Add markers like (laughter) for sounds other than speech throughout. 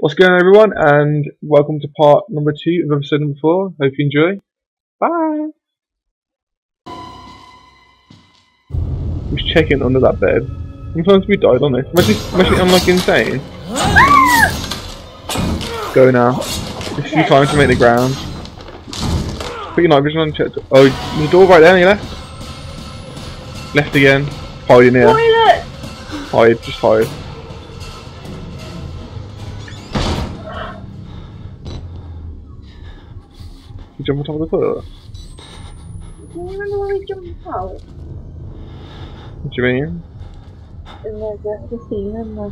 What's going on, everyone, and welcome to part number two of episode number four. Hope you enjoy. Bye. Who's checking under that bed? Sometimes we died on this. Imagine, imagine I'm like insane. Go now. Is the time to make the ground. Put your night vision on. Check. Oh, there's a door right there on your left. Left again. Hiding here. Toilet! Hide, just hide. Jump on top of the toilet? Do you remember when we jumped out? What do you mean? A the scene and the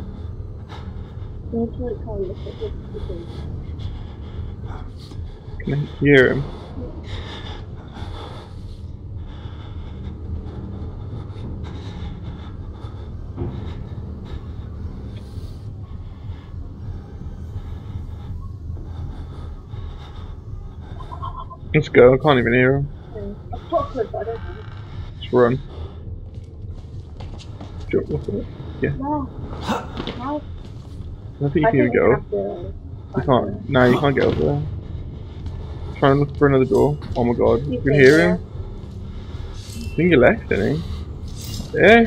the toilet toilet the thing. Can I hear him? Let's go, I can't even hear him. I thought I but I don't know. Let's run. Jump, it? No. No. I think you I can even think get we up. have to, uh, You can't. No, you can't get up there. Try and look for another door. Oh my god. You You can hear yeah. him? I think you left, didn't he? Yeah.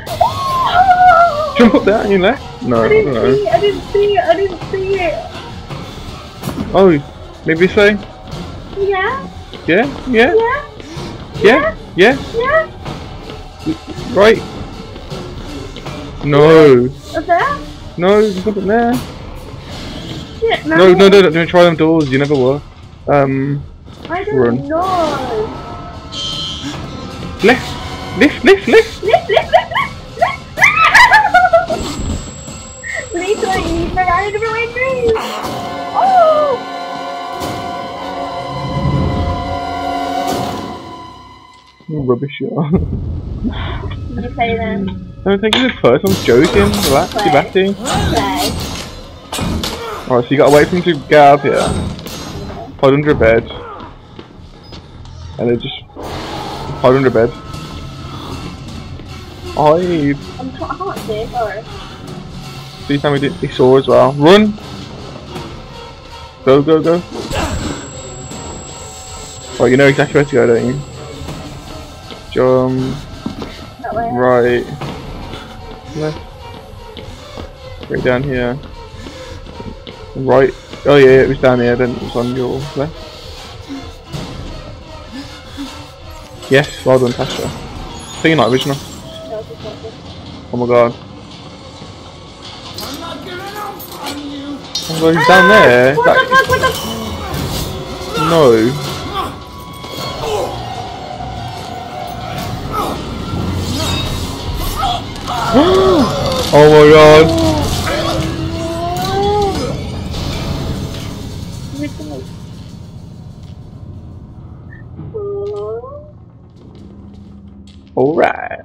Jump up there and you left? No, I I don't didn't know. see it, I didn't see it, I didn't see it. Oh, maybe say, Yeah? Yeah, yeah, Yeah? yeah, yeah, Yeah? right. No, Is there? no, there's nothing there. Shit, no. No, no, no, don't try them doors, you never were. Um, I don't Run. know. left, lift, lift, lift. Lift, lift, lift, lift, lift. we (laughs) need to leave my guy in a different way, please. Oh! Rubbish you you say then? Don't take it as personal, I'm joking. Relax, you're batting. Okay. Alright, so you gotta wait for him to get out of here. Hide under a bed. And then just hide under a bed. Hide. I'm try- I can't see, sorry. See time we did he saw as well. Run! Go, go, go. Oh, you know exactly where to go, don't you? Jump, right, left, right down here, right. Oh yeah, it was down here. Then it was on your left. Yes, well done, Tasha. Take your night vision off. That was just like this. Oh my god. I'm not giving up on you. My god, he's down ah, there. What the fuck? What the no. (gasps) oh my god. Alright.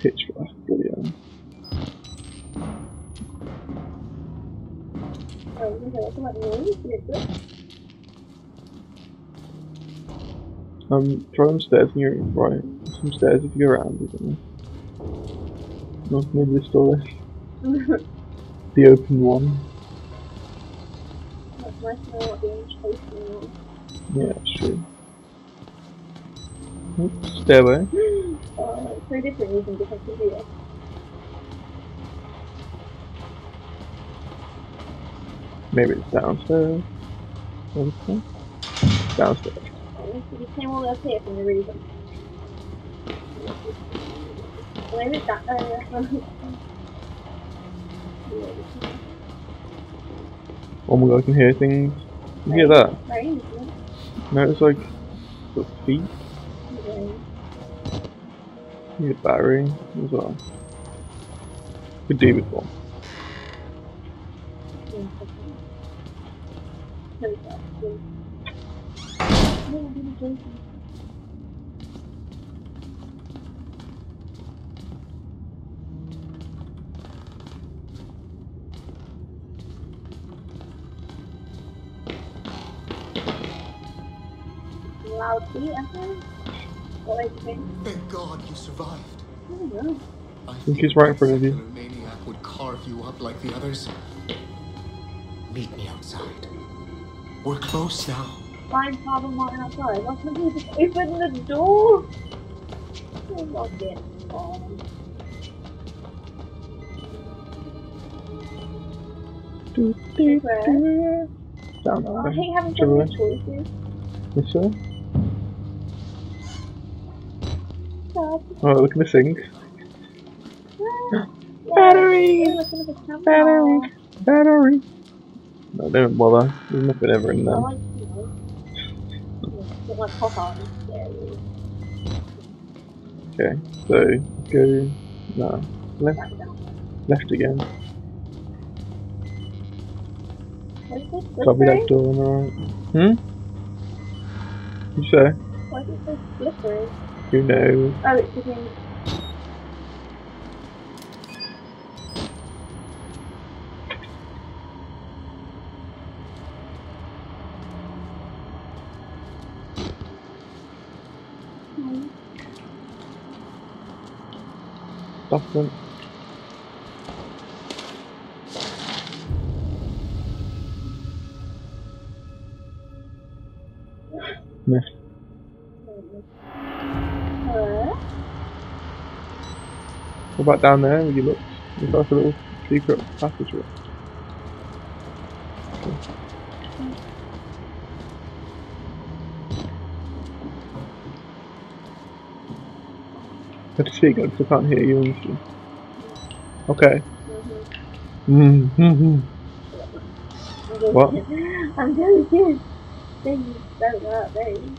Pitch black, brilliant. Um, try them stairs and you're right. Some stairs if you go around, isn't there? No, maybe this door there. (laughs) The open one. Yeah, that's true. Oops, stairway. (gasps) Three different using different computers. Maybe it's downstairs. Okay. Downstairs. You came all the way up here from the reason. Maybe it's that uh, area. (laughs) Oh my god, I can hear things. You hear that? Rain. No, it's like the feet. Rain. You hear battery as well. Could do with one. Loud beat, I think. What think? Thank God you survived. I think he's right in front of you. A maniac would carve you up like the others. Meet me outside. We're close now. Find Father Martin outside. Can't you just open the door? Oh, not getting on. Do, do, do. Down Oh, I there. hate having To so many choices. This way. Oh, look at the sink. Yeah. (gasps) (gasps) Battery. Yeah, look at the camera. Battery. Battery. No, don't bother. There's nothing ever in there. like, you know, yeah, get my pop out scary. Okay, so go. No, left, left again. What is this? That'll that door on the right. Hmm? You say? Why is it so slippery? Who knows? Oh, it's because Meh. What about down there? Will you look? There's like a little secret passageway. I have because I can't hear you. Okay. Mhm. Mm-hmm. What? I'm doing joking. Things don't work, babe.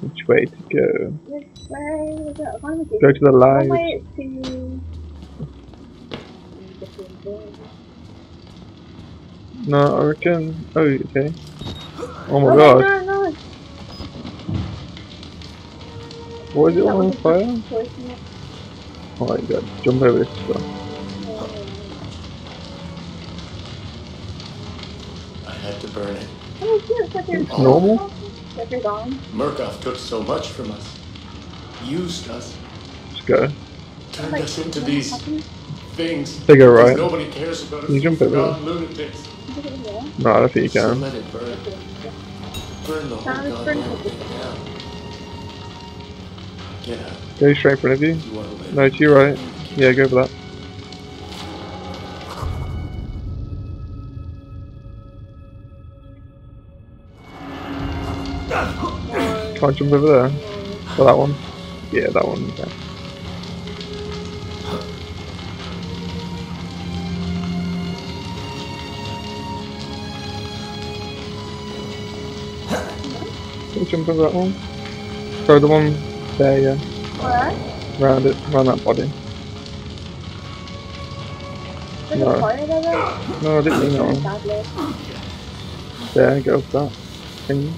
Which way to go? This way, look at find the Go to the light. way it's to. Different thing. No, I reckon. Oh, okay. Oh my Oh, god. No, no. What is it That on fire? good choice, isn't it? Oh my god. Jump over this stuff. I had to burn it. Oh, cute. It's like It's normal? Like you're. Murkoff took so much from us. Used us. Let's go. Turned Like, us into these happened? things. They go right. Nobody cares about us. You jump over forgotten lunatics. Is it in there? No, I don't think you So can. let it burn. Burn the whole goddamn thing down. Out. Go straight in front of you. No, to your right. Yeah, go for that. Can't jump over there. For that one. Yeah, that one. Can you jump over that one? Throw the one there, yeah. Where? Round it, round that body. There's No. No, I didn't mean that one. There, go for that. Thing.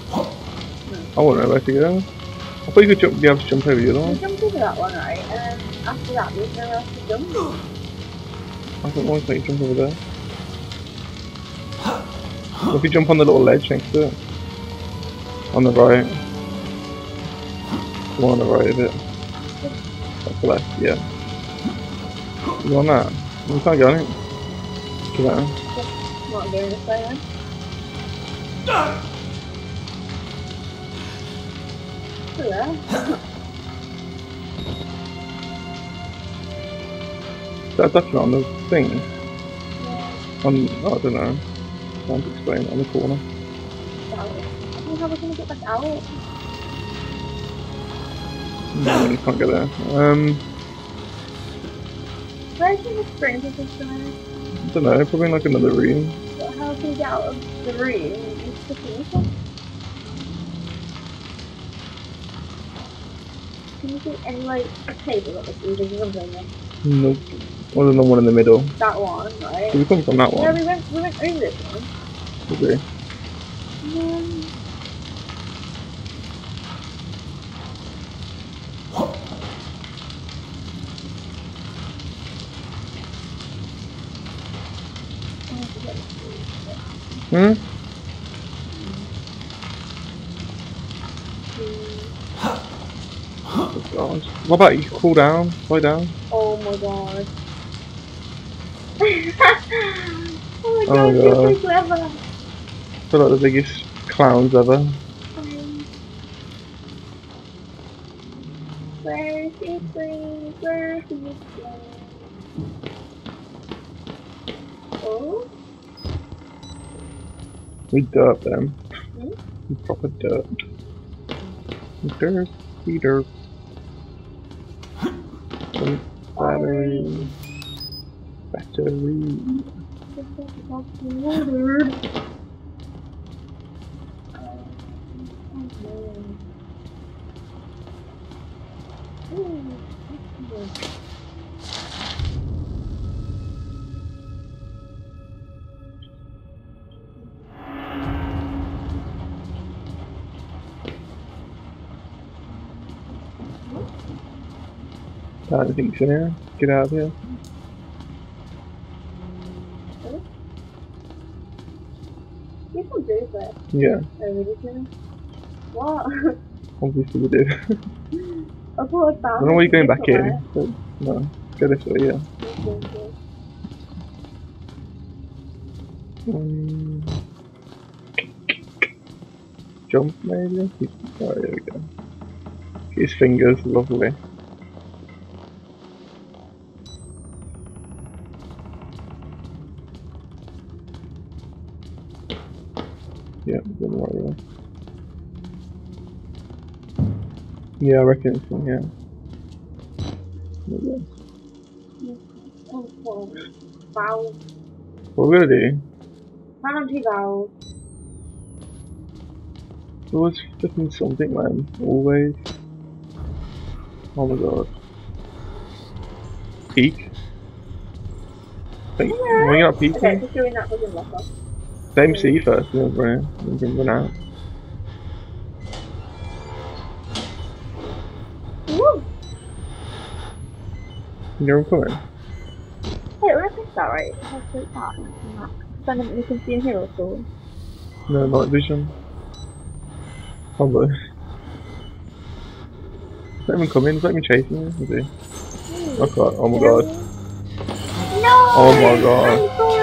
I wouldn't know where to go. I thought you could jump, be able to jump over the other We one. jumped over that one, right? And then after that, there's nowhere else to jump. I thought why can't you jump over there? What if you jump on the little ledge next to it? On the right. One on the right of it. That's left, yeah. You on that? You can't get on it. Get that. Not going this way then. Hello? That's definitely on the thing. Yeah, On, oh, I don't know. Can't explain. On the corner. out. I don't know how we're gonna get back out. No, you can't get there. Um, Where's the sprinkler system in? I don't know. Probably in like another room. But how can we get out of the room? It's in. Can you see any like a table that was something in Nope. Other than the one in the middle. that one, right? Did we come from that one? we went we went over this one. Did Hmm? What about you cool down? Lie down. Oh my god. (laughs) oh my Oh god, my you're God. so clever. Feel like the biggest clowns ever. Where's the? Where's the? Oh, We dirt them. Hmm? We proper dirt. Dirt. Dirt. Battery. Battery. This is fucking watered. I don't think so now. Get out of here. You can do that. Yeah, I really obviously we did. I I thought I found don't know why you're going back in. But no, go this way, yeah. Um, jump maybe? Oh, there we go. His fingers, lovely. Yeah. Yeah, I reckon it's from here. Wow. What we're gonna do Found two vowels. There was flipping something, man. Always. Oh my god. Peek. Think, why you not peeking? Okay, just doing that with your locker. Him see first, then run in. Then run out. Woo! You hear him coming? Hey, we're at that right? It has to start. Then you can see in here also. No night vision. Combo. Oh, let him come in, let me chasing you. Is he? Hmm. Oh god, oh my god. No! Oh my God.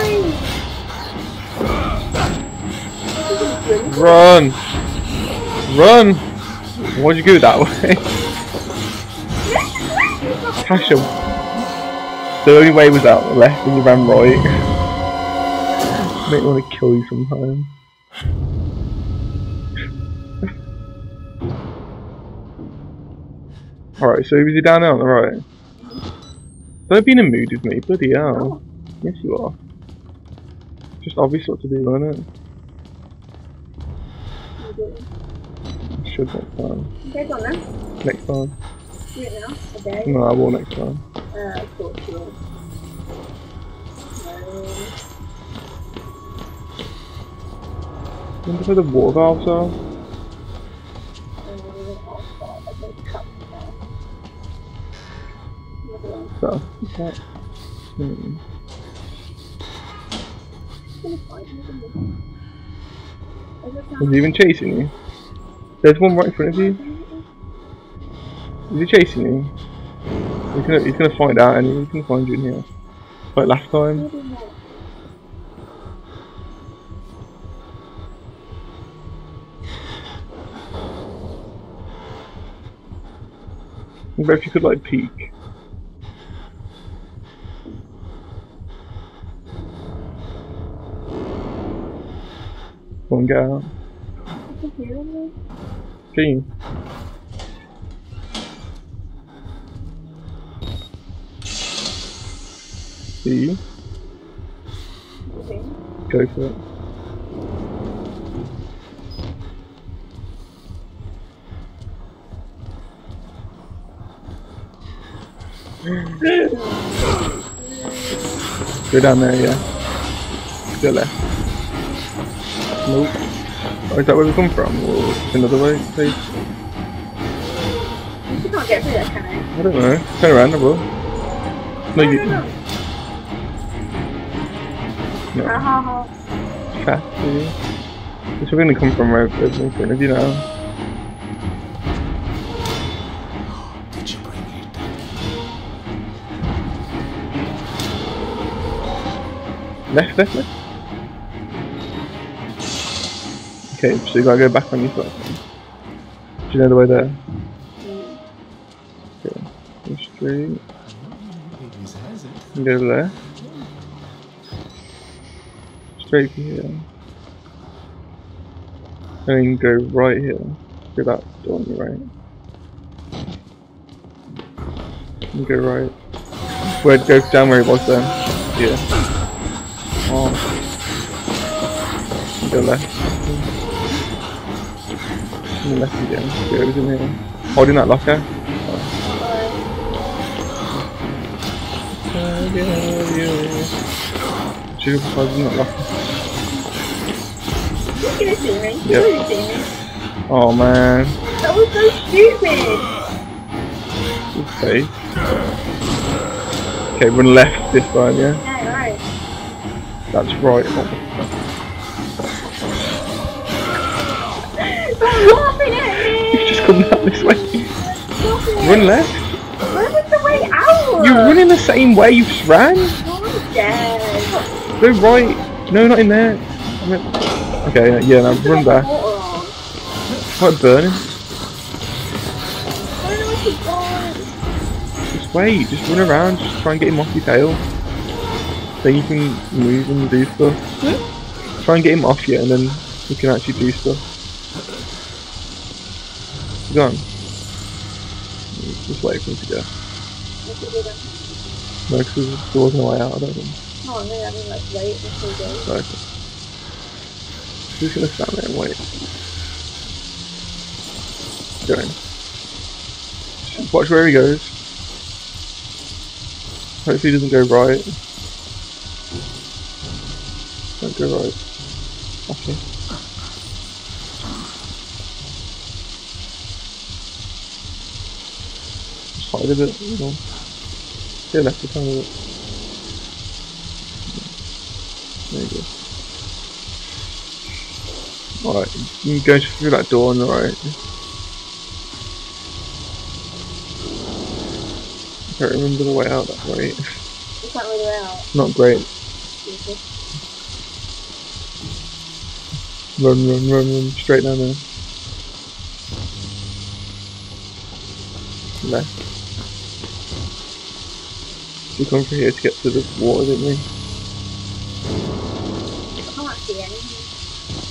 Run! Run! Why'd you go that way? Him. The only way was out left and you ran right. Make me want to kill you sometime. Alright, so was he down there on the right? Don't be in a mood with me, bloody hell. Yes you are. Just obvious what to do, isn't it? Should next time. Okay, go on then. Next time. Do it now. Okay. No, I will next time. Uh, of course you will. Wonder where the water valves are. Uh, oh, God, Is he even chasing you? There's one right in front of you. Is he chasing you? He's gonna, he's gonna find out and he's gonna find you in here. Like last time. But if you could like peek. And get out. Hear. See you. Okay. Go for it. Go down there, yeah. Go left. Nope. Oh, is that where we come from? Or another way, please? You can't get through that, can I? I don't know. Turn around, I will. No, no, you... No, no. no. Uh -huh. Fast, This is gonna come from right in front of you now. left, left, left. Okay, so you gotta go back on your foot. Do you know the way there? Okay. Go straight. It. Go left. Straight here. And then go right here. Go that door on your right. And go right. Where go down where it was then. Yeah. Oh. Go left. And then left again. Go over in here. Holding that locker. Should have holding that locker. You gonna see Yep. really see me? Oh man. That was so stupid! Okay. Okay, run left this time, yeah? Yeah, right. That's right. (laughs) Oh, Stop laughing at me! you just come this way. Run left. Where was the way out? You're running the same way you just ran. Go right. No, not in there. Okay, yeah, now run back. On. Burning. I don't know where she's gone. Just wait. Just run around. Just try and get him off your tail. Then you can move and do stuff. Hmm? Try and get him off you, and then you can actually do stuff. Go on. Just wait for him to go. What's it doing? No, because there wasn't a way out, I don't think. Oh, no, I mean, like, wait until he goes. Okay. Just gonna stand there and wait. Going. Just watch where he goes. Hopefully he doesn't go right. Don't go right. Okay. Just hide a bit, you know. Go left a tiny bit. There you go. Alright, you go through that door on the right. I can't remember the way out that way. You can't really way out. Not great. Run, run, run, run, straight down there. Left. You come through here to get to the water, didn't we? I can't see anything.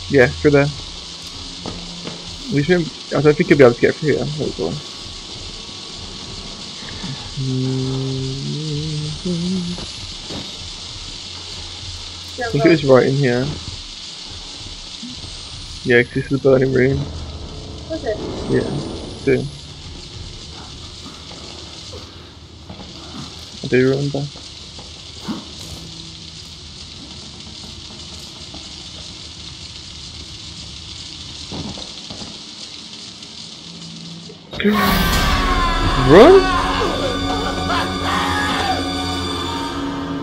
Yeah, through there. We should. I don't think you'll be able to get through here. We. I think it was right in here. Yeah, 'cause this is the burning room. Was it? Yeah, do. Do remember. Run!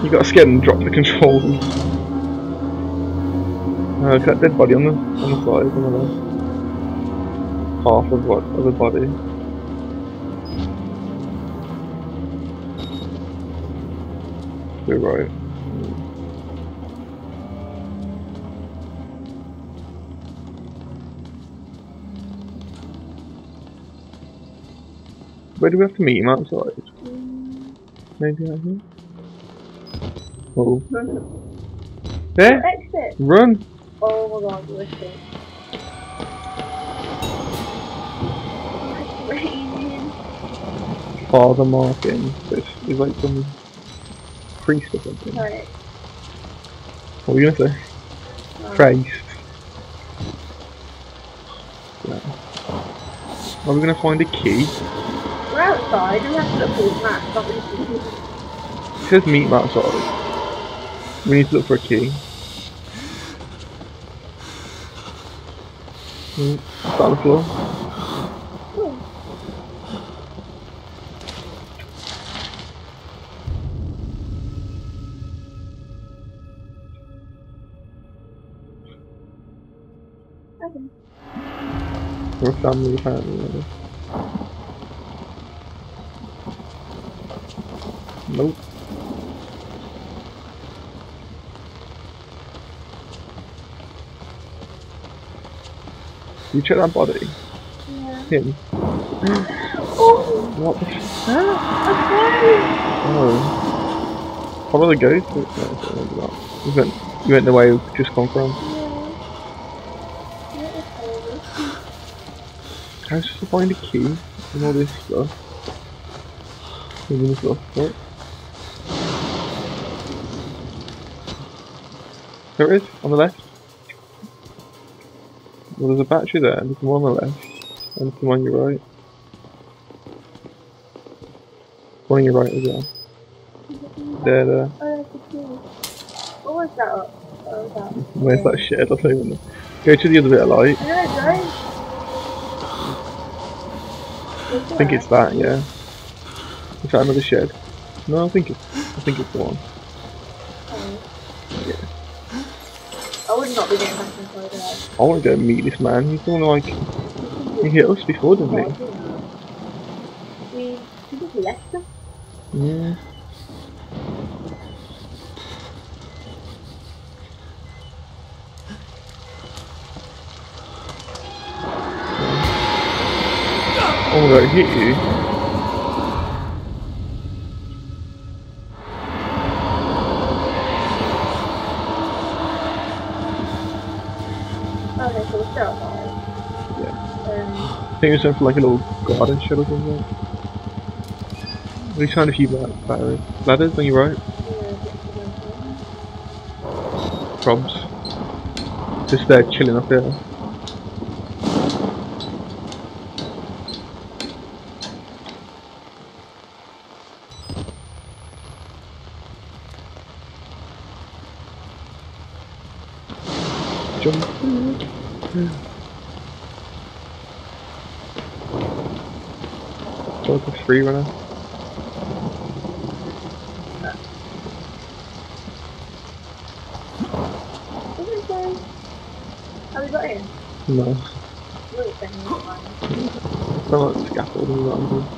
You got scared and dropped the controls. Uh, look that dead body on the on the side. Half of what of the body. You're right. Where do we have to meet him outside? Maybe out here? Oh. There! Exit. Run! Oh my god. It's raining. Father Martin. This is like some priest or something. Right. What were you gonna say? Um, Christ. Yeah. Are we gonna find a key? We're outside we have to look for the map, not really. It says meet him outside. We need to look for a key. Mm, on the floor. for. Nope. You check that body. Yeah. Him. oh. What the (gasps) Oh. Probably goes. No, no, no, you went, you went the way you've just come from. How's just to find a key and all this stuff? This? There it is, on the left. Well, there's a battery there, and there's one on the left, and some on your right. One on your right as well. There, there. Oh, that's the key. What was that? What was that? Where's that shed? I don't even know. Go to the other bit of light. I don't know. I think it's that, yeah. Is that another shed? No, I think it's, I think it's the one. Oh. I would not be getting back inside there. I want to go meet this man. He's the one like he hit us before, didn't he? We left us. Yeah. It hit you. Oh, okay, so. Yeah. Um, I think it was something for like a little garden shed or something. We found a few batteries. Ladders on your right. yeah, Probs. Just there chilling up there. Jump. Like a free runner. What did it say? Have we got in? No. What is it? It's not like scaffolding or anything.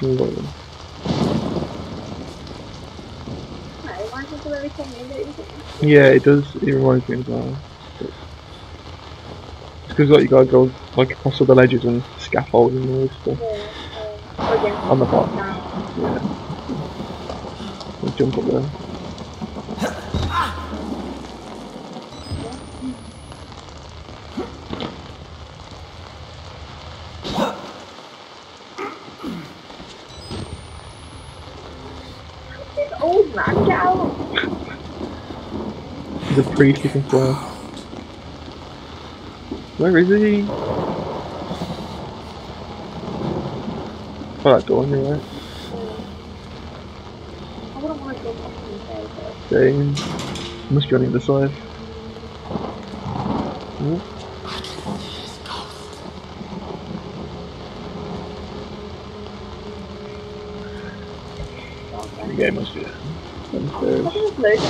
No, No, why is it so every 10 minutes? Yeah, it does. It reminds me as well. It's because like you gotta go like across all the ledges and scaffolding and all this stuff. Yeah. Um, oh. On the bottom. Yeah. We'll jump up there. This old man, get out! A priest looking for. Where is he? Oh, that door your right. I wouldn't want to go back the day, but Must be on the other side. Ooh. The game must be downstairs. I think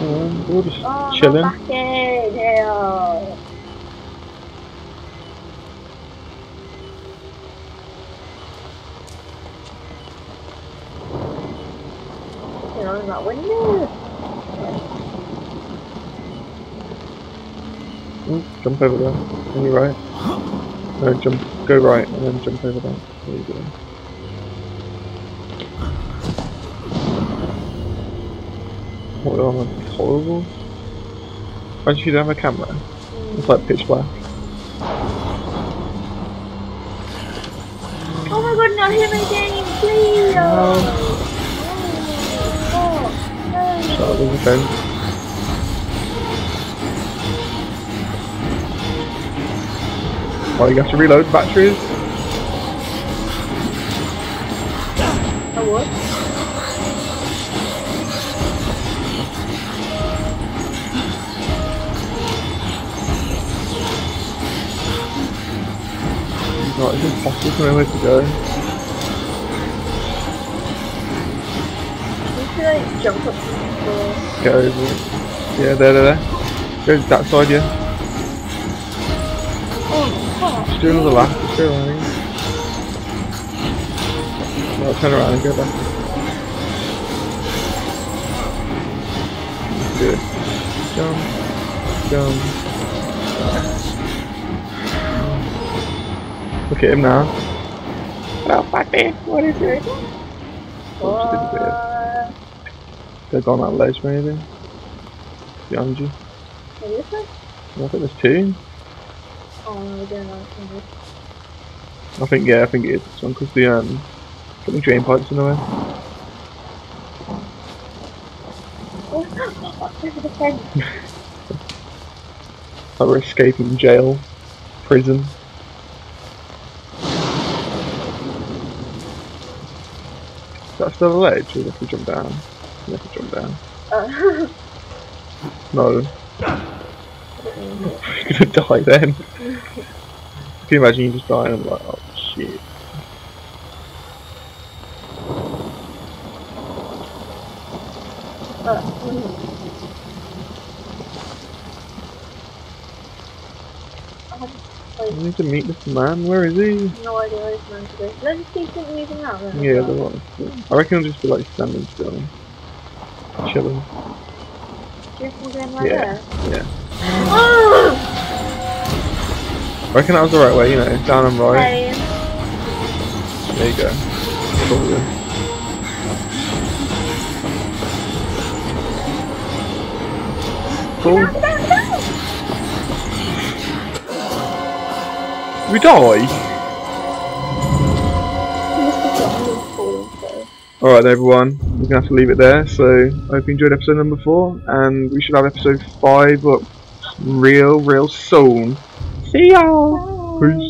Um, we're just Oh, chilling. not know, in. Ooh, jump over there. Your right. No, jump. Go right and then jump over there. There you go. What oh, it's horrible. You don't you have a camera. It's like pitch black. Oh my god, not him again, please! No. Oh, no. Shut up, there's a fence. Oh, you have to reload batteries? I would. Right, it's impossible to know where to go. You should like jump up the floor. Get over it. Yeah, there, there, there. Go that side, yeah. Oh, fuck. Just do another lap, just go around. No, turn around and go back. do it. Jump, jump. Look at him now. Hello, Fatty. What is it? Just did a What? They've gone that ledge, maybe. Behind you. What is it? I think there's two. Oh, no, I don't know. I think yeah, I think it is this one because the um, got the drain pipes in the way. Oh, there's a defense. Like we're escaping jail, prison. Is that still a ledge? Or we have to jump down? We have to jump down. Uh, No, you're gonna die then. Can you imagine you just die and I'm like, oh shit. uh, I need to meet this man. Where is he? no idea where this to be. Let's just keep moving out then. Yeah, there was. I reckon he'll just be like standing still, chilling. Do you reckon we're going right Yeah. there? Yeah. Oh! I reckon that was the right way. You know, down and right. Hey. There you go. Probably. Cool. We die. Alright everyone, we're gonna have to leave it there, so I hope you enjoyed episode number four, and we should have episode five up real, real soon. See y'all! Peace.